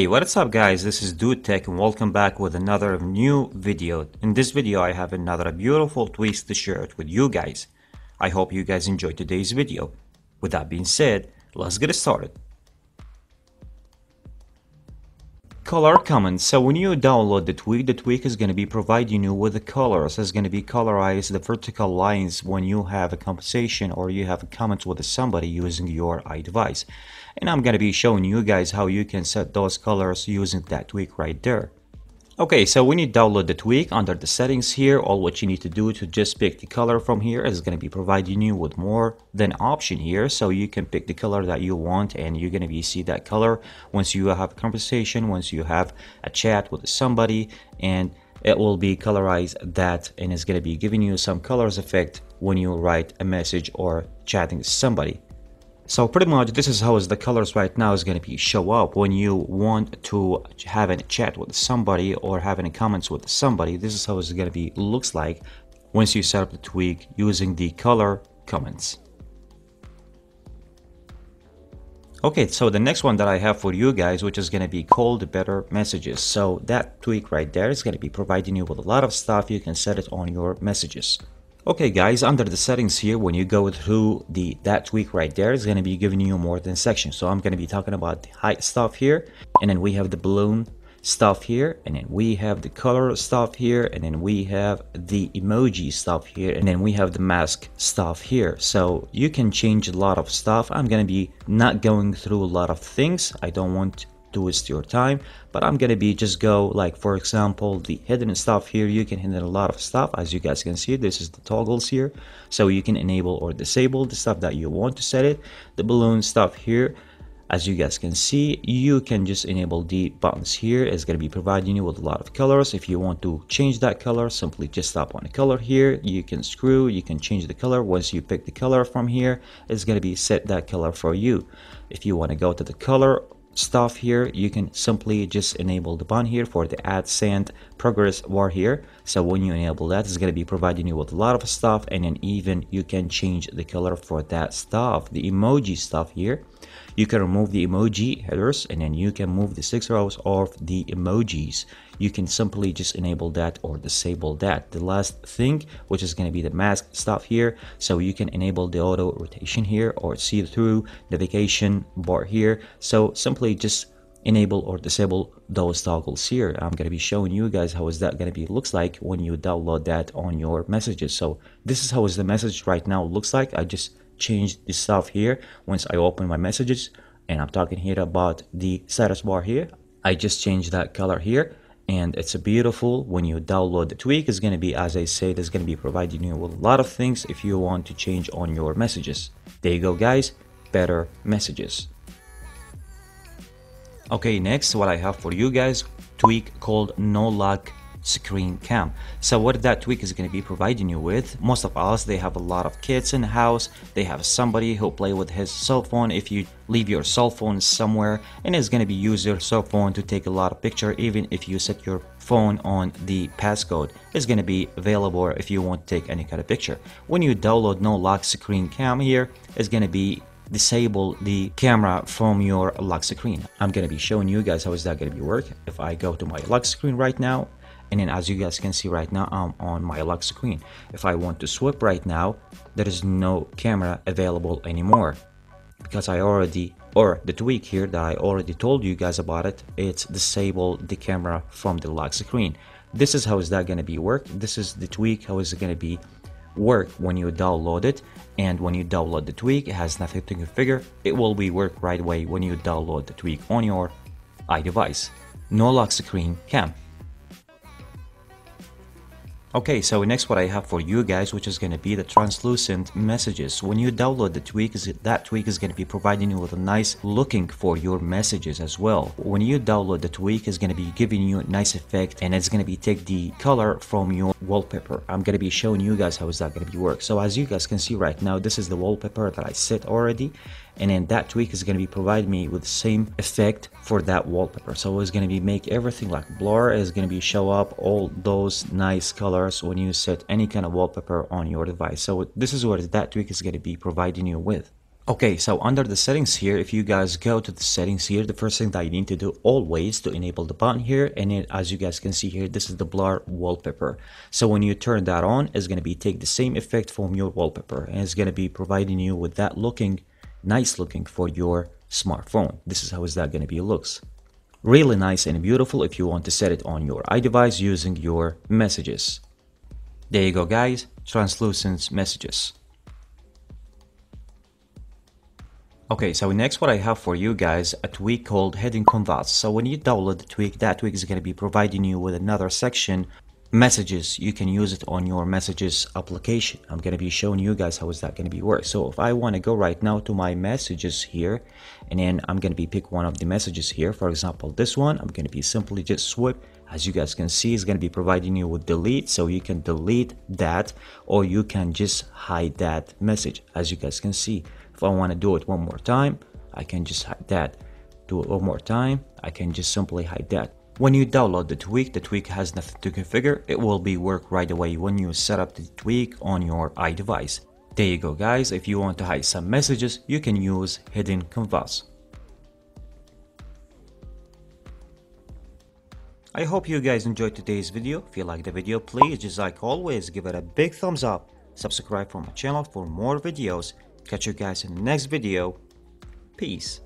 Hey, what's up guys? This is Dude Tech and welcome back with another new video. In this video I have another beautiful tweaks to share with you guys. I hope you guys enjoyed today's video. With that being said, let's get started. Color comments. So when you download the tweak, the tweak is going to be providing you with the colors. It's going to be colorized the vertical lines when you have a conversation or you have a comment with somebody using your iDevice. And I'm going to be showing you guys how you can set those colors using that tweak right there. Okay, so when you download the tweak under the settings here, all what you need to do to just pick the color from here is going to be providing you with more than option here. So you can pick the color that you want and you're going to be see that color once you have a conversation, once you have a chat with somebody and it will be colorized that and it's going to be giving you some colors effect when you write a message or chatting with somebody. So pretty much this is how is the colors right now is going to be show up when you want to have a chat with somebody or have any comments with somebody. This is how it's going to be looks like once you set up the tweak using the color comments. Okay, so the next one that I have for you guys, which is going to be called better messages. So that tweak right there is going to be providing you with a lot of stuff. You can set it on your messages. Okay guys, under the settings here, when you go through the that tweak right there, it's going to be giving you more than sections. So I'm going to be talking about the height stuff here, and then we have the balloon stuff here, and then we have the color stuff here, and then we have the emoji stuff here, and then we have the mask stuff here. So you can change a lot of stuff. I'm going to be not going through a lot of things. I don't want to waste your time but i'm gonna be just go like for example the hidden stuff here you can hidden a lot of stuff. As you guys can see this is the toggles here. So you can enable or disable the stuff that you want to set it. The balloon stuff here as you guys can see you can just enable the buttons here. It's going to be providing you with a lot of colors. If you want to change that color simply just tap on the color here. You can screw you can change the color. Once you pick the color from here it's going to be set that color for you. If you want to go to the color stuff here you can simply just enable the button here for the add send progress bar here. So when you enable that it's going to be providing you with a lot of stuff and then even you can change the color for that stuff the emoji stuff here you can remove the emoji headers and then you can move the six rows of the emojis. You can simply just enable that or disable that. The last thing which is going to be the mask stuff here so you can enable the auto rotation here or see through navigation bar here. So simply just enable or disable those toggles here. I'm going to be showing you guys how is that going to be looks like when you download that on your messages. So this is how is the message right now looks like. I just changed the stuff here once i open my messages. And i'm talking here about the status bar here. I just changed that color here. And it's a beautiful when you download the tweak it's going to be as i said it's going to be providing you with a lot of things if you want to change on your messages. There you go guys. Better messages. Okay, next what I have for you guys, tweak called no lock screen cam. So what that tweak is going to be providing you with, most of us, they have a lot of kids in the house, they have somebody who play with his cell phone. If you leave your cell phone somewhere and it's going to be use your cell phone to take a lot of picture, even if you set your phone on the passcode, it's going to be available if you want to take any kind of picture. When you download no lock screen cam here, it's going to be disable the camera from your lock screen. I'm gonna be showing you guys how is that gonna be work. If I go to my lock screen right now, and then as you guys can see right now, I'm on my lock screen. If I want to swipe right now, there is no camera available anymore. Because I already or the tweak here that I already told you guys about it it's disable the camera from the lock screen. This is how is that going to be work. This is the tweak how is it going to be work when you download it. And when you download the tweak it has nothing to configure. It will be work right away when you download the tweak on your iDevice. No lock screen cam Okay, so next what I have for you guys, which is going to be the translucent messages. When you download the tweak, that tweak is going to be providing you with a nice looking for your messages as well. When you download the tweak, is going to be giving you a nice effect and it's going to be take the color from your wallpaper. I'm going to be showing you guys how is that going to be work. So as you guys can see right now, this is the wallpaper that I set already and then that tweak is going to be providing me with the same effect for that wallpaper. So it's going to be make everything like blur. Is going to be show up all those nice colors when you set any kind of wallpaper on your device. So this is what that tweak is going to be providing you with. Okay, so under the settings here, if you guys go to the settings here, the first thing that you need to do always to enable the button here, and then as you guys can see here, this is the blur wallpaper. So when you turn that on, it's going to be take the same effect from your wallpaper, and it's going to be providing you with that looking nice looking for your smartphone. This is how is that going to be looks. Really nice and beautiful if you want to set it on your iDevice using your messages. There you go guys, translucent messages. Okay, so next what I have for you guys, a tweak called Hidden Convos. So when you download the tweak, that tweak is going to be providing you with another section, messages. You can use it on your messages application. I'm going to be showing you guys how is that going to be work. So if I want to go right now to my messages here, and then I'm going to be pick one of the messages here. For example, this one, I'm going to be simply just swipe. As you guys can see, it's going to be providing you with delete. So you can delete that or you can just hide that message as you guys can see. If I want to do it one more time, I can just hide that. Do it one more time, I can just simply hide that. When you download the tweak, the tweak has nothing to configure. It will be work right away when you set up the tweak on your iDevice. There you go guys, if you want to hide some messages, you can use Hidden Convos. I hope you guys enjoyed today's video. If you like the video, please just like always, give it a big thumbs up. Subscribe for my channel for more videos Catch you guys in the next video. Peace.